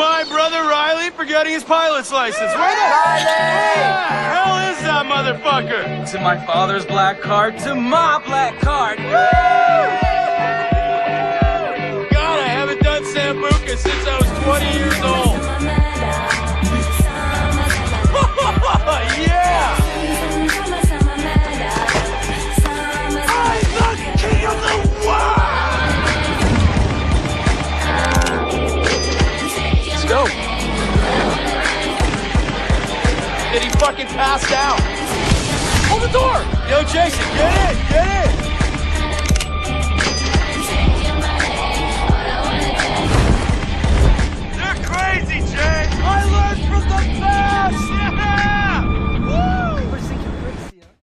my brother Riley for getting his pilot's license. Where the hell is that motherfucker? To my father's black card, to my black card. God, I haven't done Sambuca since I was 20 years old. Go. Did he fucking pass out? Hold the door! Yo, Jason, get in! Get